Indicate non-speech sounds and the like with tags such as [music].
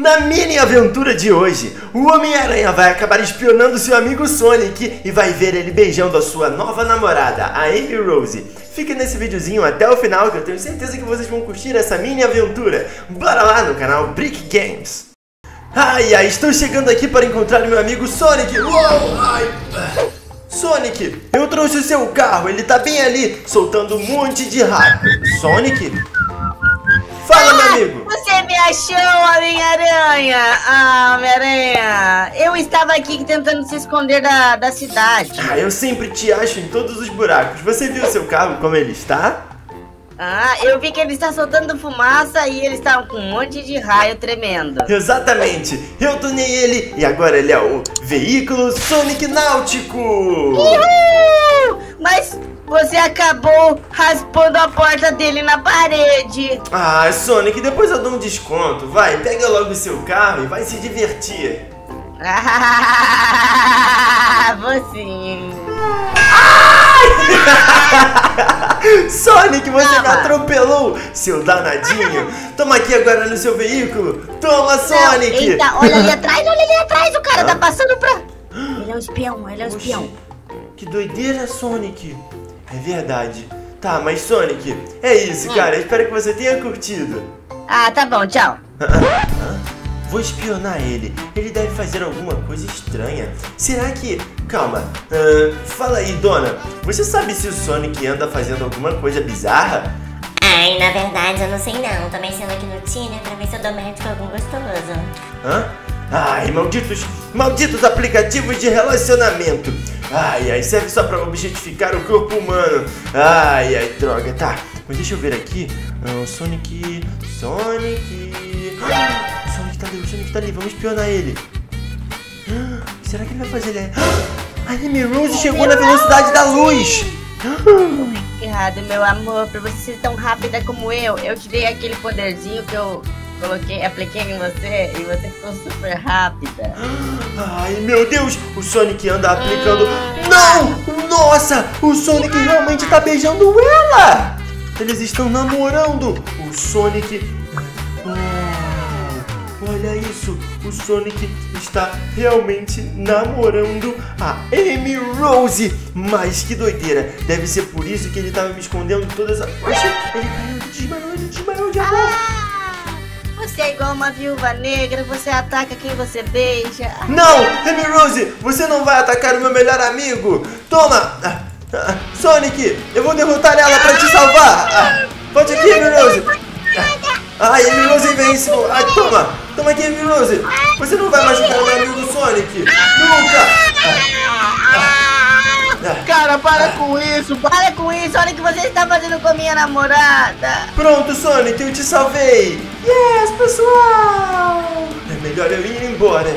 Na mini aventura de hoje, o Homem-Aranha vai acabar espionando seu amigo Sonic e vai ver ele beijando a sua nova namorada, a Amy Rose. Fique nesse videozinho até o final que eu tenho certeza que vocês vão curtir essa mini aventura. Bora lá no canal Brick Games. Ai, ai, estou chegando aqui para encontrar meu amigo Sonic. Uou, ai. Sonic, eu trouxe o seu carro, ele tá bem ali, soltando um monte de raio. Sonic? Fala, meu amigo! Você me achou, Homem-Aranha! Ah, Homem-Aranha! Eu estava aqui tentando se esconder da, da cidade. Ah, eu sempre te acho em todos os buracos. Você viu seu carro como ele está? Ah, eu vi que ele está soltando fumaça e ele está com um monte de raio tremendo. Exatamente! Eu tunei ele e agora ele é o veículo Sonic Náutico! Uhul! Mas você acabou raspando a porta dele na parede. Ah, Sonic, depois eu dou um desconto. Vai, pega logo o seu carro e vai se divertir. [laughs] Ah, você. [laughs] Sonic, você me atropelou, seu danadinho. [laughs] Toma aqui agora no seu veículo. Toma, Sonic. Não, eita, olha ali atrás, olha ali atrás. O cara tá passando pra... [gasps] Ele é um espião, ele é um espião. Que doideira, Sonic. É verdade. Tá, mas Sonic, é isso, cara. Espero que você tenha curtido. Ah, tá bom, tchau. Vou espionar ele. Ele deve fazer alguma coisa estranha. Será que. Calma. Uh, fala aí, dona. Você sabe se o Sonic anda fazendo alguma coisa bizarra? Ai, na verdade eu não sei não. Tô mexendo aqui no Tinder pra ver se eu dou match com algum gostoso. Hã? Ai, malditos, malditos aplicativos de relacionamento. Ai, ai, serve só pra objetificar o corpo humano. Ai, ai, droga, tá. Mas deixa eu ver aqui. Ah, Sonic. Sonic. Ah, o Sonic tá ali, o Sonic tá ali. Vamos espionar ele. Ah, será que ele vai fazer ele? A Amy Rose chegou na velocidade da luz. Errado, meu amor. Pra você ser tão rápida como eu, eu te dei aquele poderzinho que eu coloquei, apliquei em você e você ficou super rápida. Ai, meu Deus! O Sonic anda aplicando. Não! Nossa! O Sonic realmente tá beijando ela! Eles estão namorando! O Sonic. Oh, olha isso! O Sonic está realmente namorando a Amy Rose! Mas que doideira! Deve ser por isso que ele tava me escondendo todas as. Poxa, ele igual uma viúva negra, você ataca quem você beija. Não! Amy Rose, você não vai atacar o meu melhor amigo! Toma! Sonic, eu vou derrotar ela pra te salvar! Volte aqui, Amy Rose! Ai, Amy Rose vence! Ai, toma! Toma aqui, Amy Rose! Você não vai machucar o meu amigo Sonic! Nunca! Cara, para com isso! Para com isso! Olha o que você está fazendo com a minha namorada! Pronto, Sonic, eu te salvei! Yes, pessoal! É melhor eu ir embora.